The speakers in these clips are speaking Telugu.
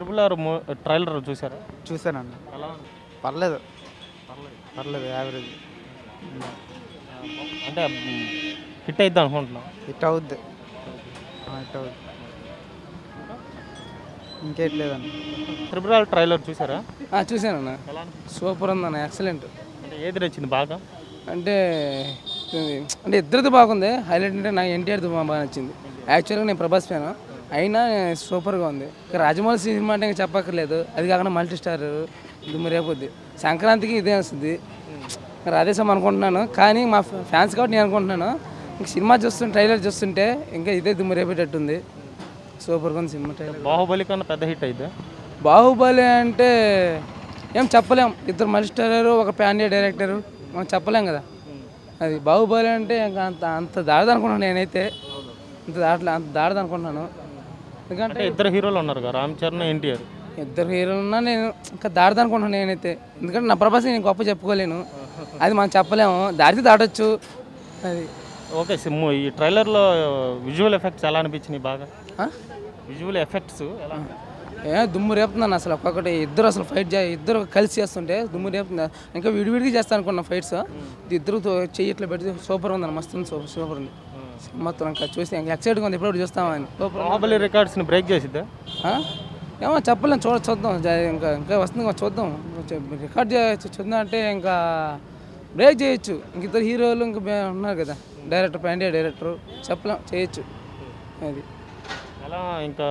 ట్రిపుల్ ఆర్ ట్రైలర్ చూసారా ఉంది? పర్లేదు. పర్లేదు. పర్లేదు యావరేజ్. అంటే హిట్ అయిద్ది అనుకుంటున్నాం హిట్ అవుద్ది. ఆ, హిట్ అవుద్ది. ఇంకేట్లేదన్న ట్రిపుల్ ఆర్ ట్రైలర్ చూసారా అనిపించింది? సూపర్ ఉందన్న ఎక్సలెంట్ అంటే ఏది నచ్చింది బాగా? అంటే అంటే ఇద్దరిది బాగుంది. హైలైట్ అంటే నాకు ఎన్టీఆర్ది బాగా నచ్చింది. యాక్చువల్గా నేను ప్రభాస్ ఫ్యాన్? అయినా సూపర్గా ఉంది. ఇక రాజమౌళి సినిమా అంటే ఇంకా చెప్పక్కర్లేదు. అది కాకుండా మల్టీ స్టార్ దుమ్ము రేపొద్ది. సంక్రాంతికి ఇదే వస్తుంది. మరి అదే సమ అనుకుంటున్నాను. కానీ మా ఫ్యాన్స్ కాబట్టి నేను అనుకుంటున్నాను. ఇంక సినిమా చూస్తుంటే ట్రైలర్ చూస్తుంటే ఇంకా ఇదే దుమ్ము రేపేటట్టుంది. సూపర్గా ఉంది సినిమా ట్రైలర్. బాహుబలి కన్నా పెద్ద హిట్ అయితే? బాహుబలి అంటే ఏం చెప్పలేం. ఇద్దరు మల్టీ స్టారరు ఒక ప్యాండియా డైరెక్టరు. మనం చెప్పలేం కదా. అది బాహుబలి అంటే ఇంకా అంత అంత దాడదు అనుకుంటున్నాను నేనైతే అంత దాడలే అంత దాడదు అనుకుంటున్నాను ఎందుకంటే ఇద్దరు హీరోలు ఉన్నారు కదా రామ్ చరణ్ ఎన్టీఆర్. ఇద్దరు హీరోలు ఉన్నా నేను ఇంకా దాడదు అనుకుంటున్నాను నేనైతే. ఎందుకంటే నా ప్రభాస్ నేను గొప్ప చెప్పుకోలేను. అది మనం చెప్పలేము. దాడితే దాటొచ్చు. అది. ఓకే సిమ్ ఈ ట్రైలర్లో విజువల్ ఎఫెక్ట్స్ ఎలా అనిపించినాయి బాగా? విజువల్ ఎఫెక్ట్స్ ఎలా? ఏ దుమ్ము రేపుతున్నాను అసలు ఒక్కొక్కటి. ఇద్దరు అసలు ఫైట్ చే ఇద్దరు కలిసి చేస్తుంటే దుమ్ము రేపుతుంది? ఇంకా విడివిడిగా చేస్తాను అనుకున్న ఫైట్స్. ఇద్దరు చెయ్యి ఇట్లా పెడితే సూపర్ ఉందన్న మస్తు సూపర్ ఉంది. మొత్తం ఇంకా చూసి ఇంకా ఎక్సైట్గా ఉంది. ఎప్పుడు చూస్తామని. బాహుబలి రికార్డ్స్ని బ్రేక్ చేసిద్దా? ఏమో చెప్పలేం. చూడ చూద్దాం. ఇంకా ఇంకా వస్తుంది చూద్దాం. రికార్డ్ చూద్దాం అంటే ఇంకా బ్రేక్ చేయొచ్చు. ఇంక ఇద్దరు హీరోలు ఇంకా ఉన్నారు కదా. Director Pandya director. చెప్పలేం. చేయొచ్చు. అది. ఎలా ఇంకా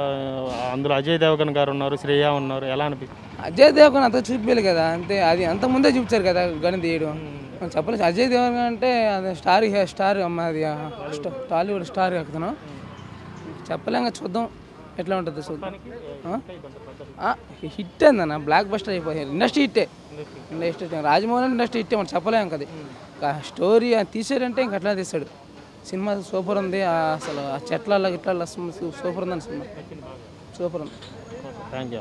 అందులో అజయ్ దేవగన్ గారు ఉన్నారు శ్రేయ ఉన్నారు. ఎలా అనిపించింది అజయ్ దేవగన్ అంత చూపించాలి కదా. అంతే. అది అంత ముందే చూపించారు కదా గణి తీయడం మనం చెప్పలేదు అజయ్ దేవగన్ అంటే అది స్టార్ హే- స్టార్ అది టాలీవుడ్ స్టార్ అతను. చెప్పలేం కదా చూద్దాం. ఎట్లా ఉంటుంది చూద్దాం. హిట్ అయిందన్న. బ్లాక్ బస్టర్ అయిపోయింది ఇండస్ట్రీ హిట్టే. ఇండస్ట్రీ రాజమౌళి ఇండస్ట్రీ హిట్టే. మనం చెప్పలేం కదా స్టోరీ తీసాడంటే ఇంక అట్లా తీసాడు సినిమా సూపర్ ఉంది. అసలు ఆ చెట్ల ఇట్లా సూపర్ ఉందని సినిమా. సూపర్ ఉంది. Thank you